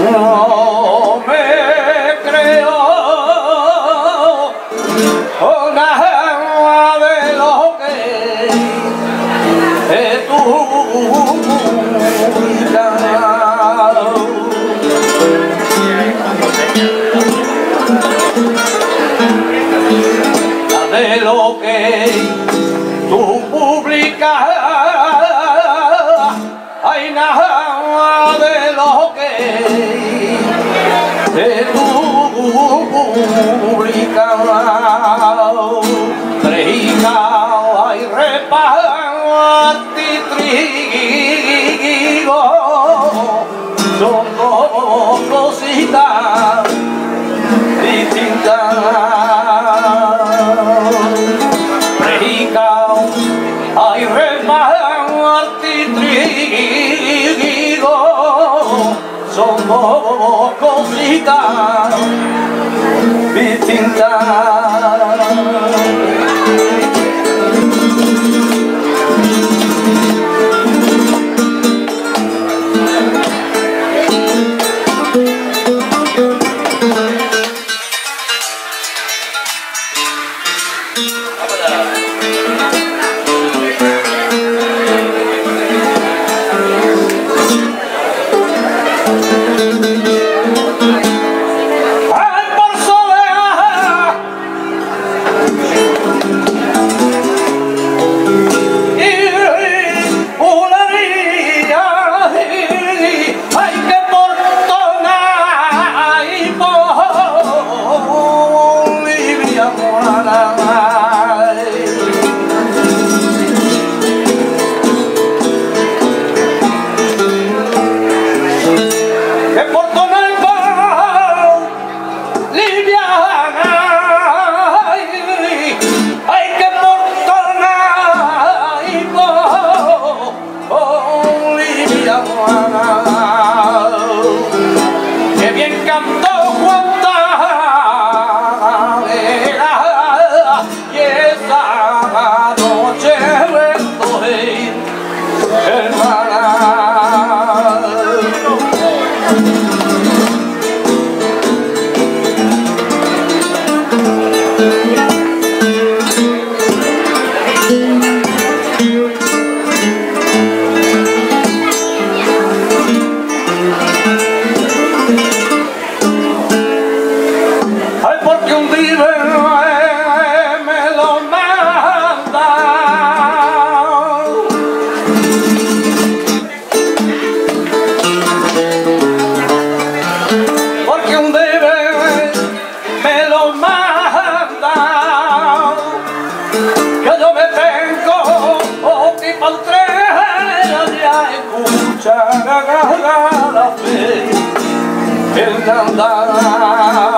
你好好 republicano, trigo y repartí trigo, son dos cositas distintas. moko hika me tinga bien cantado Juan el cantar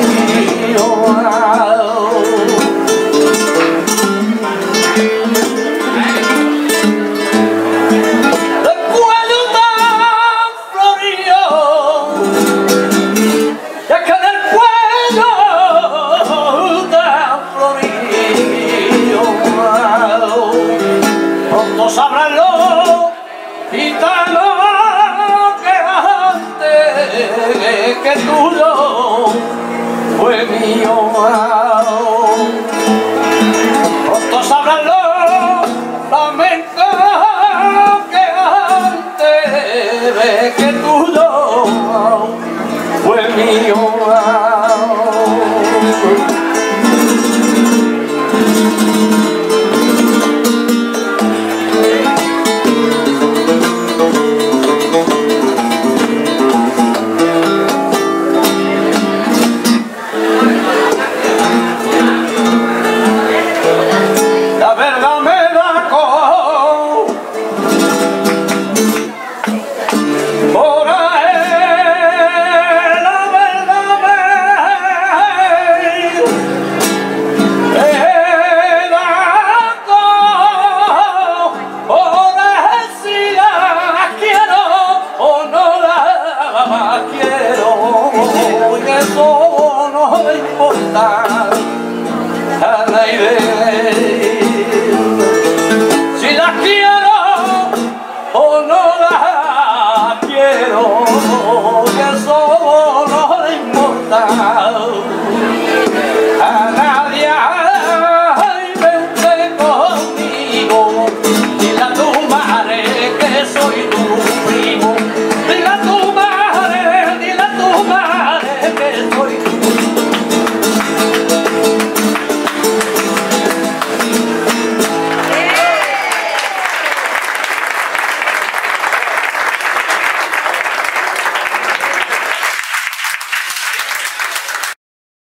Oh, me. andar.